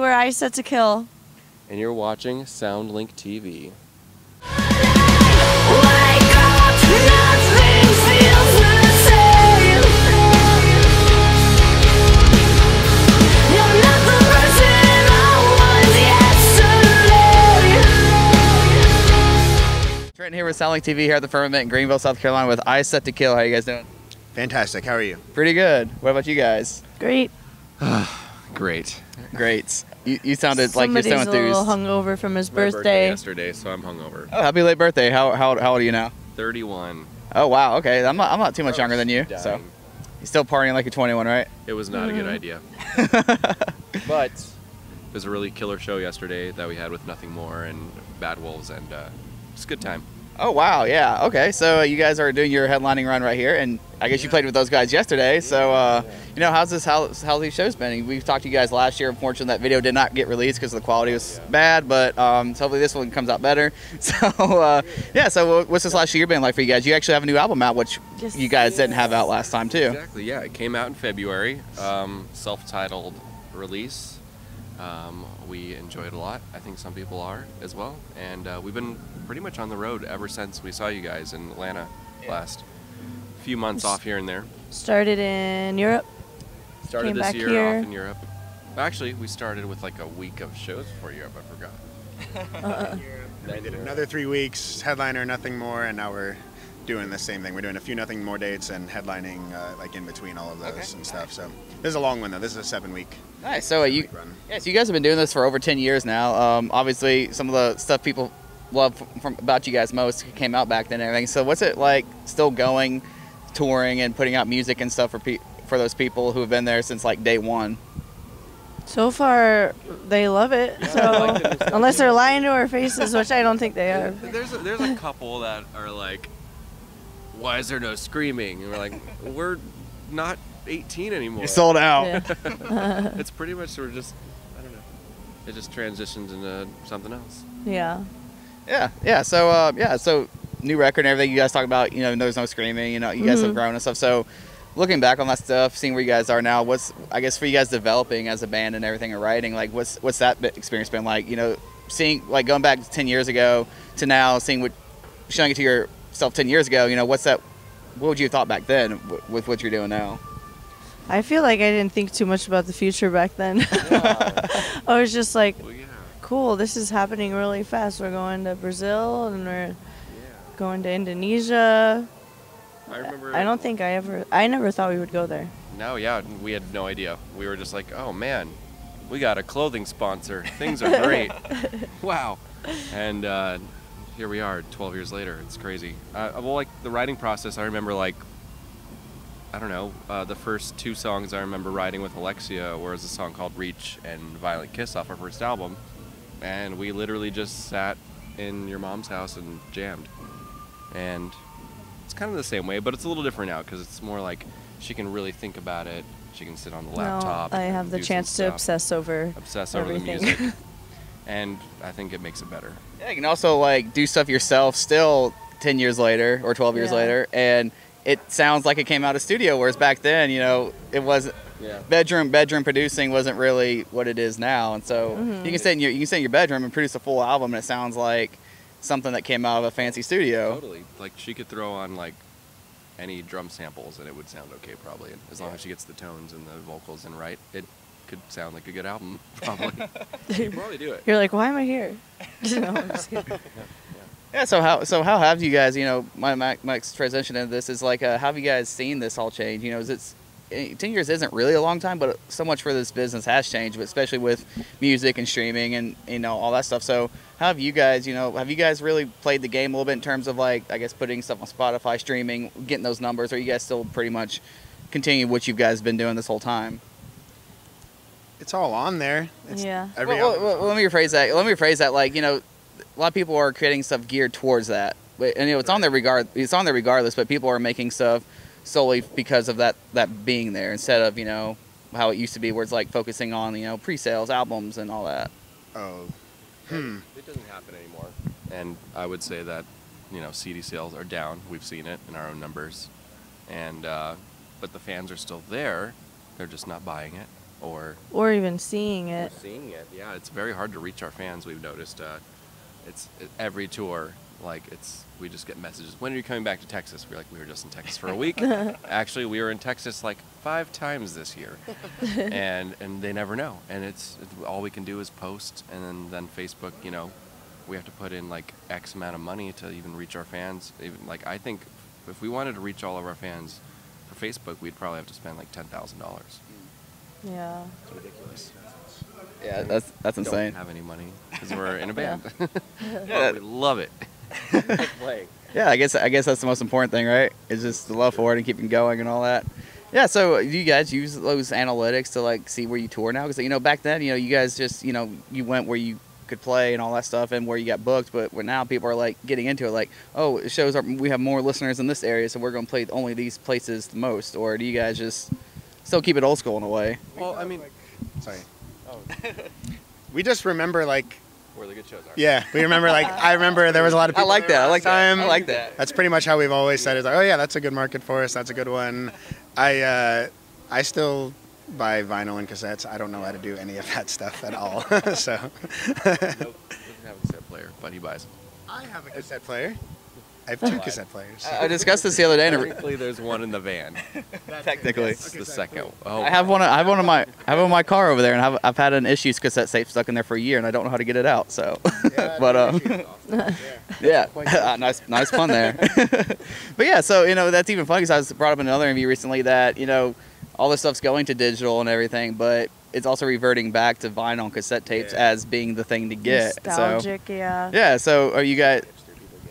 we're Eyes Set to Kill. And you're watching SoundLink TV. Trent here with SoundLink TV here at the Firmament in Greenville, South Carolina with Eyes Set to Kill. How you guys doing? Fantastic. How are you? Pretty good. What about you guys? Great. Great. Great. You, you sounded like you're Somebody's so a little hungover from his My birthday birthday. yesterday, so I'm hungover. Oh, happy late birthday. How, how, how old are you now? 31. Oh, wow. Okay. I'm not, I'm not too much younger than you. Dying. So you're still partying like you're 21, right? It was not a good Mhm. idea. but it was a really killer show yesterday that we had with Nothing More and Bad Wolves, and uh, it's a good time. Oh, wow. Yeah. Okay. So uh, you guys are doing your headlining run right here. And I guess you played with those guys yesterday. So, uh, you know, how's this, how, how's these shows been? We've talked to you guys last year. Unfortunately, that video did not get released because the quality was Yeah. bad. But um, so hopefully this one comes out better. So, uh, yeah. So what's this last year been like for you guys? You actually have a new album out, which Yes. you guys didn't have out last time, too. Exactly, yeah. It came out in February, um, self titled release. Um, we enjoy it a lot. I think some people are as well. And uh, we've been pretty much on the road ever since we saw you guys in Atlanta last few months off here and there. Started in Europe. Started Came this back year here. off in Europe. Actually, we started with like a week of shows before Europe. I forgot. Uh, We did another three weeks, headliner, nothing more, and now we're doing the same thing. We're doing a few nothing more dates and headlining uh, like in between all of those Okay. and stuff. So this is a long one though. This is a seven week Nice. So uh, you, run. yeah, so you guys have been doing this for over 10 years now. Um, obviously, some of the stuff people love from, from about you guys most came out back then and everything. So what's it like still going, touring and putting out music and stuff for pe- for those people who have been there since like day one? so far, they love it. I So like the new stuff. unless they're lying to our faces, which I don't think they are. There's a, there's a couple that are like, why is there no screaming? And we're like, we're not 18 anymore. You're sold out. Yeah. it's pretty much we're just, I don't know. It just transitions into something else. yeah. Yeah, yeah. So uh, yeah, so new record and everything. You guys talk about, you know, there's no screaming. You know, you guys have Mhm. grown and stuff. So looking back on that stuff, seeing where you guys are now, what's I guess for you guys developing as a band and everything and writing, like what's what's that experience been like? You know, seeing like going back ten years ago to now, seeing what showing it to yourself ten years ago. You know, what's that? What would you have thought back then w- with what you're doing now? I feel like I didn't think too much about the future back then. I was just like, Well, yeah. cool, this is happening really fast. We're going to Brazil and we're Yeah. going to Indonesia. I remember. I don't think I ever, I never thought we would go there. No, yeah, we had no idea. We were just like, oh man, we got a clothing sponsor. Things are great. wow. And uh, here we are, 12 years later. It's crazy. Uh, well, like the writing process, I remember like, I don't know, uh, the first two songs I remember writing with Alexia was a song called Reach and Violent Kiss off our first album. And we literally just sat in your mom's house and jammed. And it's kind of the same way, but it's a little different now because it's more like she can really think about it. She can sit on the laptop. no, I have the chance to obsess over. obsess over the everything. music. and I think it makes it better. Yeah, you can also like do stuff yourself still 10 years later or 12 years Yeah. later and it sounds like it came out of studio whereas back then, you know, it was Yeah. bedroom bedroom producing wasn't really what it is now and so Mhm. you can sit in your you can sit in your bedroom and produce a full album and it sounds like something that came out of a fancy studio. Totally. Like she could throw on like any drum samples and it would sound okay probably. As long as she gets the tones and the vocals in right, it could sound like a good album probably. she could probably do it. You're like, why am I here? no, I'm just kidding. Yeah, so how so how have you guys, you know, my my, my transition into this is like uh, how have you guys seen this all change? You know, is it's eh, 10 years isn't really a long time, but so much for this business has changed, but especially with music and streaming and you know all that stuff. So how have you guys, you know, have you guys really played the game a little bit in terms of like I guess putting stuff on Spotify, streaming, getting those numbers, or are you guys still pretty much continue what you guys been doing this whole time? It's all on there. It's Yeah. Every well, well, well, let me rephrase that. Let me rephrase that. Like you know, a lot of people are creating stuff geared towards that, but and you know it's on there regard. It's on there regardless. But people are making stuff solely because of that that being there instead of you know how it used to be, where it's like focusing on you know pre-sales, albums, and all that. Oh, hmm. It doesn't happen anymore. And I would say that, you know, CD sales are down. We've seen it in our own numbers. And uh, but the fans are still there. They're just not buying it. Or Or even seeing or it. seeing it. Yeah, it's very hard to reach our fans. We've noticed. Uh, it's it, every tour. Like it's we just get messages. When are you coming back to Texas? We're like we were just in Texas for a week. Actually, we were in Texas like five times this year, and and they never know. And it's, it's all we can do is post, and then then Facebook. You know, we have to put in like X amount of money to even reach our fans. Even like I think if we wanted to reach all of our fans for Facebook, we'd probably have to spend like ten thousand dollars. Yeah. It's ridiculous. Yeah, that's that's We insane. Don't have any money because we're in a band. Yeah. we love it. Playing. Yeah, I guess I guess that's the most important thing, right? Is just the love for it and keeping going and all that. Yeah, so do you guys use those analytics to like see where you tour now? Because you know back then, you know, you guys just you know you went where you could play and all that stuff and where you got booked. But where now people are like getting into it, like, oh, it shows our, we have more listeners in this area, so we're going to play only these places the most. Or do you guys just still keep it old school in a way? Well, I mean, Sorry. oh, We just remember like where the good shows are. yeah, we remember like I remember there was a lot of people. I like that. I last like that. time. I like that. That's pretty much how we've always said it. Like, oh yeah, that's a good market for us. That's a good one. I uh, I still buy vinyl and cassettes. I don't know how to do any of that stuff at all. so Nope, doesn't have a cassette player, but he buys. them. I have a cassette player. I have two Lied. cassette players. I I discussed this the other day. And Technically, there's one in the van. technically, It's the second. Oh, I have one. I have one of my. I have one in my car over there, and I've, I've had an issues cassette tape stuck in there for a year, and I don't know how to get it out. So, but um, yeah, Ah, nice, nice fun there. but yeah, so you know that's even funny because I was brought up in another interview recently that you know all this stuff's going to digital and everything, but it's also reverting back to vinyl and cassette tapes Yeah. as being the thing to get. So Nostalgic, yeah. yeah, so are you guys?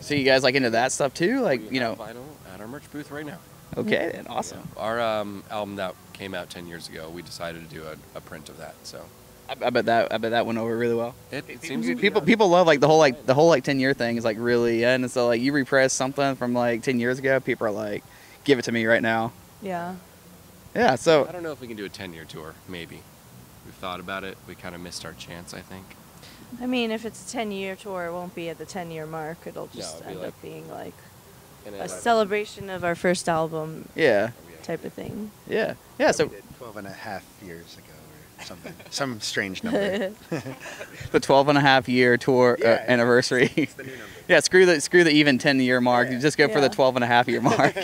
So you guys like into that stuff too? Like We you know? have vinyl at our merch booth right now. Okay, then awesome. Yeah. Our um, album that came out 10 years ago, we decided to do a, a print of that. So I, I bet that I bet that went over really well. it, it seems to be people on. people love like the whole like the whole like 10 year thing is like really and so like you repress something from like 10 years ago people are like give it to me right now Yeah. yeah So I don't know if we can do a 10 year tour. Maybe. We've thought about it. We kind of missed our chance, I think. I mean, if it's a 10 year tour, it won't be at the 10 year mark. It'll just it'll end like- up being like And a then- celebration of our first album yeah type of thing. yeah yeah so we did 12 and a half years ago or something. Some strange number. the 12 and a half year tour uh, Yeah. anniversary It's the new number. yeah screw the screw the even 10 year mark Yeah. just go for the Yeah. 12 and a half year mark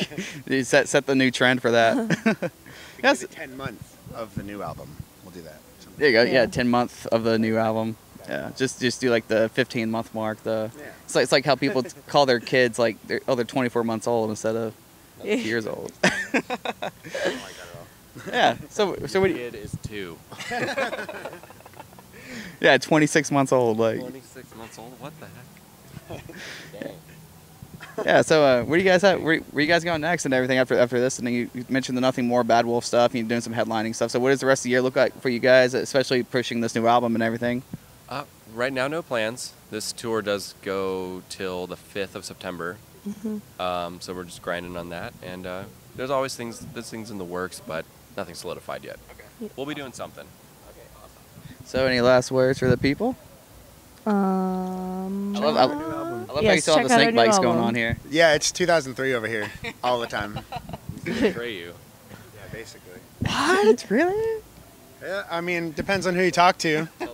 you set set the new trend for that Yes. 10 months of the new album. We'll do that. there you go yeah. Yeah. 10 month of the new album yeah just just do like the 15 month mark the Yeah. it's like, it's like how people call their kids like they're, oh they're 24 months old instead of years old I don't like that at all. yeah so so what do you, kid is two. Yeah, 26 months old. Like, 26 months old. What the heck? Dang. yeah. So, uh, where do you guys at? Where, where you guys going next and everything after after this? And then you, you mentioned the Nothing More Bad Wolf stuff. And you're doing some headlining stuff. So, what does the rest of the year look like for you guys, especially pushing this new album and everything? Uh, right now, no plans. This tour does go till the 5th of September. Um, so we're just grinding on that. And uh, there's always things, there's things in the works, but nothing solidified yet. Yeah. We'll be doing something. So, any last words for the people? Um, I love- I- Our. I love how you Yes, still have the snake new bikes going on here. Yeah, it's 2003 over here all the time. Betray you. Yeah, basically. What? really? Yeah, I mean, depends on who you talk to.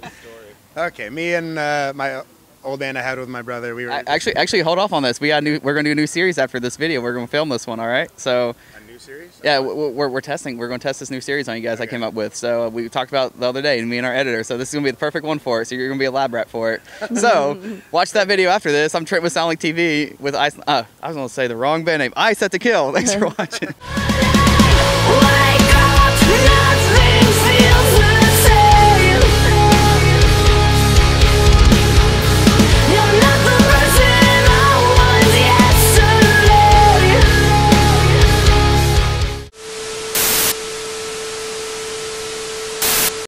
Tell the story. Okay, me and uh, my old band I had with my brother, we were I, actually, actually, hold off on this. We got a new. We're gonna do a new series after this video. We're gonna film this one. All right. So, a new series. yeah, we're, we're, we're testing. We're gonna test this new series on you guys. I came up with. So we talked about the other day, and me and our editor. So this is gonna be the perfect one for it. So you're gonna be a lab rat for it. So watch that video after this. I'm Trent with Sound Like TV with Ice. Uh, I was gonna say the wrong band name. Eyes Set to Kill. Thanks for watching. Why